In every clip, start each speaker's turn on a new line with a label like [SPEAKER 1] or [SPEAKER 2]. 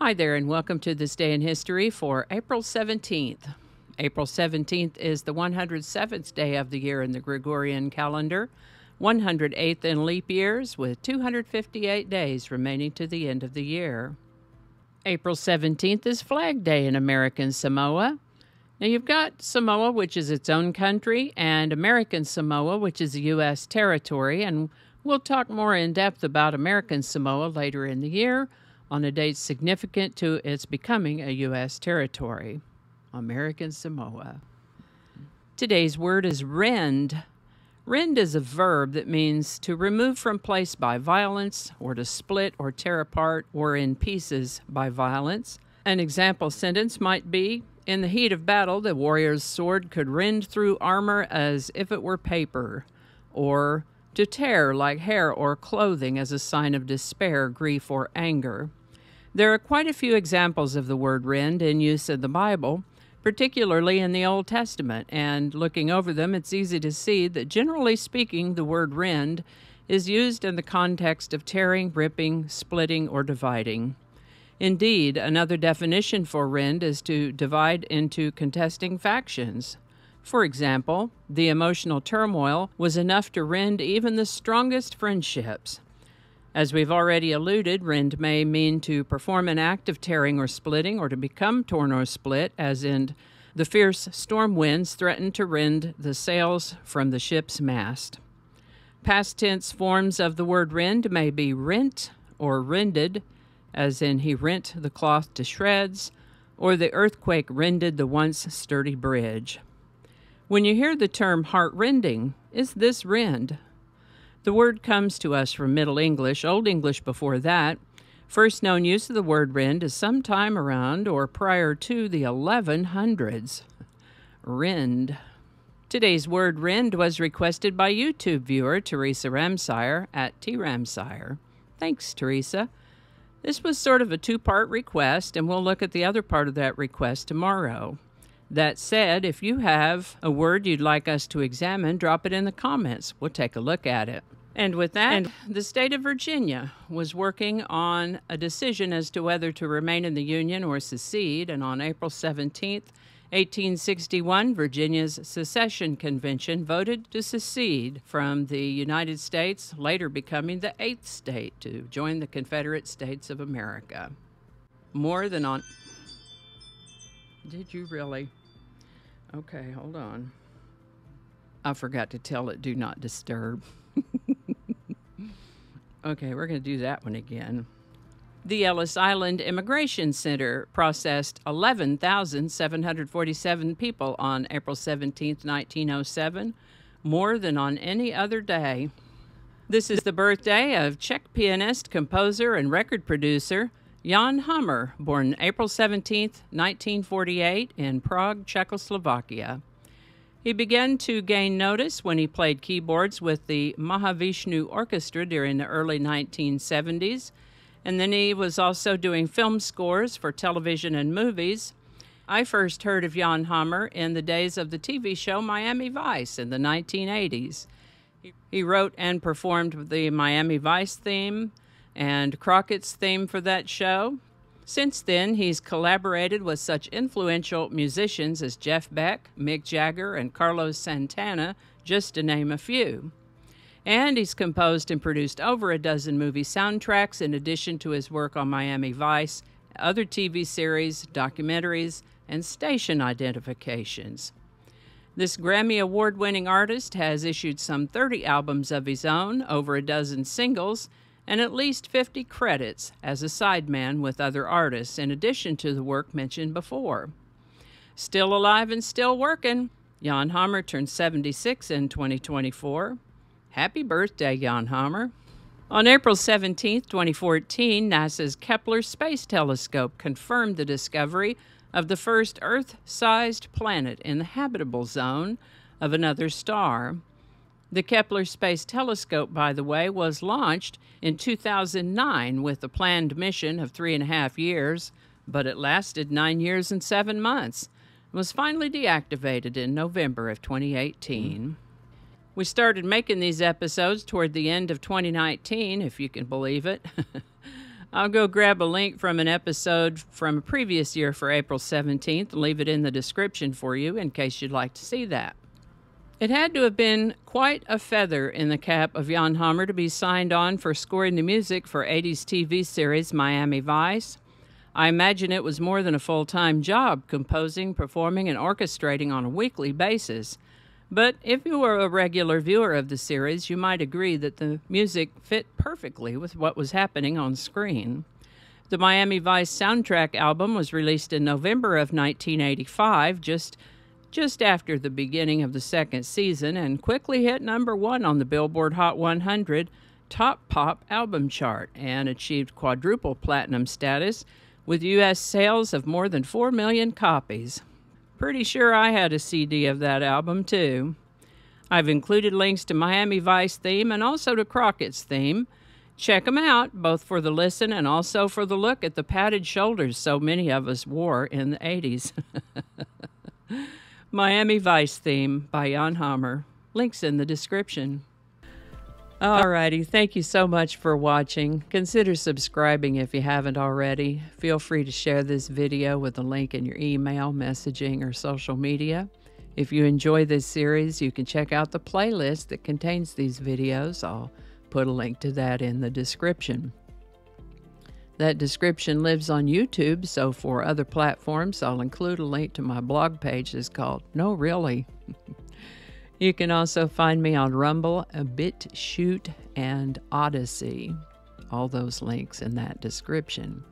[SPEAKER 1] Hi there, and welcome to this day in history for April 17th. April 17th is the 107th day of the year in the Gregorian calendar, 108th in leap years, with 258 days remaining to the end of the year. April 17th is Flag Day in American Samoa. Now you've got Samoa, which is its own country, and American Samoa, which is a U.S. territory, and we'll talk more in depth about American Samoa later in the year on a date significant to its becoming a U.S. territory. American Samoa. Today's word is rend. Rend is a verb that means to remove from place by violence, or to split or tear apart or in pieces by violence. An example sentence might be In the heat of battle, the warrior's sword could rend through armor as if it were paper, or to tear like hair or clothing as a sign of despair, grief, or anger. There are quite a few examples of the word rend in use in the Bible, particularly in the Old Testament, and looking over them, it's easy to see that generally speaking, the word rend is used in the context of tearing, ripping, splitting, or dividing. Indeed, another definition for rend is to divide into contesting factions. For example, the emotional turmoil was enough to rend even the strongest friendships. As we've already alluded, rend may mean to perform an act of tearing or splitting, or to become torn or split, as in the fierce storm winds threatened to rend the sails from the ship's mast. Past tense forms of the word rend may be rent or rended, as in he rent the cloth to shreds, or the earthquake rended the once sturdy bridge. When you hear the term heart rending, is this rend? The word comes to us from Middle English, Old English before that. First known use of the word rend is sometime around or prior to the 1100s. Rend. Today's word rend was requested by YouTube viewer Teresa Ramsire at T Ramsire. Thanks, Teresa. This was sort of a two part request, and we'll look at the other part of that request tomorrow. That said, if you have a word you'd like us to examine, drop it in the comments. We'll take a look at it. And with that, and the state of Virginia was working on a decision as to whether to remain in the Union or secede. And on April 17th, 1861, Virginia's secession convention voted to secede from the United States, later becoming the eighth state to join the Confederate States of America. More than on. Did you really? Okay, hold on. I forgot to tell it do not disturb. okay, we're going to do that one again. The Ellis Island Immigration Center processed 11,747 people on April 17, 1907, more than on any other day. This is the birthday of Czech pianist, composer, and record producer Jan Hammer, born April 17, 1948, in Prague, Czechoslovakia. He began to gain notice when he played keyboards with the Mahavishnu Orchestra during the early 1970s, and then he was also doing film scores for television and movies. I first heard of Jan Hammer in the days of the TV show Miami Vice in the 1980s. He wrote and performed the Miami Vice theme, and Crockett's theme for that show. Since then, he's collaborated with such influential musicians as Jeff Beck, Mick Jagger, and Carlos Santana, just to name a few. And he's composed and produced over a dozen movie soundtracks in addition to his work on Miami Vice, other TV series, documentaries, and station identifications. This Grammy Award winning artist has issued some 30 albums of his own, over a dozen singles, and at least 50 credits as a sideman with other artists, in addition to the work mentioned before. Still alive and still working, Jan Hammer turned 76 in 2024. Happy birthday, Jan Hammer. On April 17, 2014, NASA's Kepler Space Telescope confirmed the discovery of the first Earth sized planet in the habitable zone of another star. The Kepler Space Telescope, by the way, was launched in 2009 with a planned mission of three and a half years, but it lasted nine years and seven months. It was finally deactivated in November of 2018. Mm-hmm. We started making these episodes toward the end of 2019, if you can believe it. I'll go grab a link from an episode from a previous year for April 17th and leave it in the description for you in case you'd like to see that. It had to have been quite a feather in the cap of Jan Hammer to be signed on for scoring the music for 80s TV series Miami Vice. I imagine it was more than a full time job composing, performing, and orchestrating on a weekly basis. But if you were a regular viewer of the series, you might agree that the music fit perfectly with what was happening on screen. The Miami Vice soundtrack album was released in November of 1985, just just after the beginning of the second season, and quickly hit number one on the Billboard Hot 100 Top Pop album chart and achieved quadruple platinum status with U.S. sales of more than 4 million copies. Pretty sure I had a CD of that album too. I've included links to Miami Vice theme and also to Crockett's theme. Check them out, both for the listen and also for the look at the padded shoulders so many of us wore in the 80s. Miami Vice theme by Jan Hammer. Links in the description. Alrighty, thank you so much for watching. Consider subscribing if you haven't already. Feel free to share this video with a link in your email, messaging, or social media. If you enjoy this series, you can check out the playlist that contains these videos. I'll put a link to that in the description. That description lives on YouTube, so for other platforms, I'll include a link to my blog page that's called No Really. You can also find me on Rumble, a BitChute, and Odysee. All those links in that description.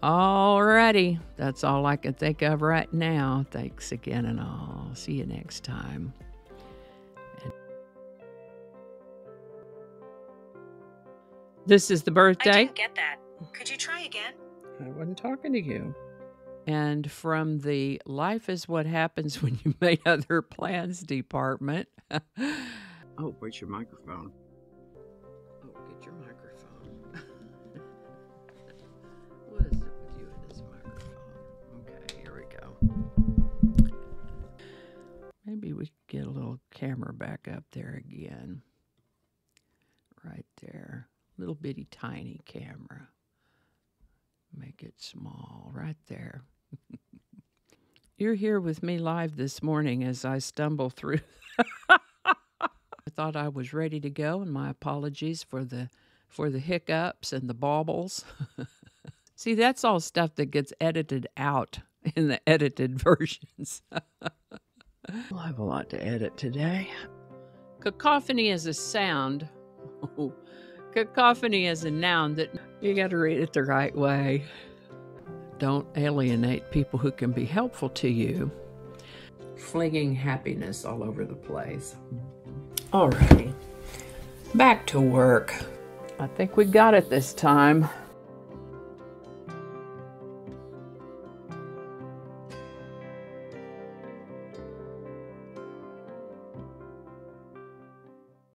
[SPEAKER 1] Alrighty, that's all I can think of right now. Thanks again, and I'll see you next time. This is the birthday. I
[SPEAKER 2] didn't get that. Could you try again?
[SPEAKER 1] I wasn't talking to you and from the Life is What Happens When You Make Other Plans department.
[SPEAKER 3] oh, where's your microphone?
[SPEAKER 1] Oh, get your microphone. what is it with you and this microphone? Okay, here we go. Maybe we could get a little camera back up there again. Right there. Little bitty tiny camera. Make it small right there. You're here with me live this morning as I stumble through. I thought I was ready to go, and my apologies for the for the hiccups and the baubles. See, that's all stuff that gets edited out in the edited versions. we'll have a lot to edit today. Cacophony is a sound. Oh, Cacophony is a noun that you got to read it the right way. Don't alienate people who can be helpful to you. Flinging happiness all over the place. Alrighty, back to work. I think we got it this time.